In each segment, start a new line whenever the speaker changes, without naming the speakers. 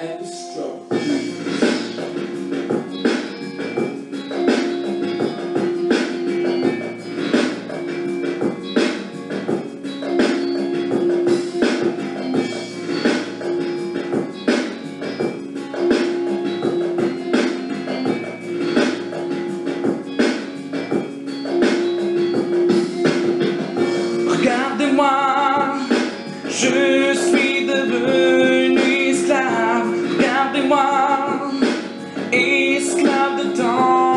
Je esclave de ton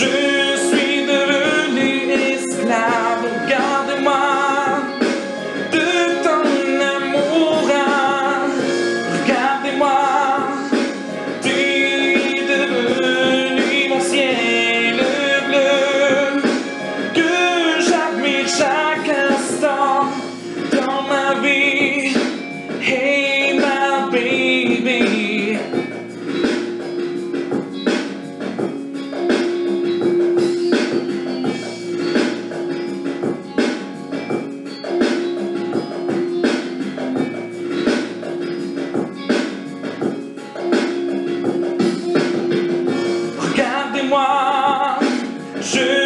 je je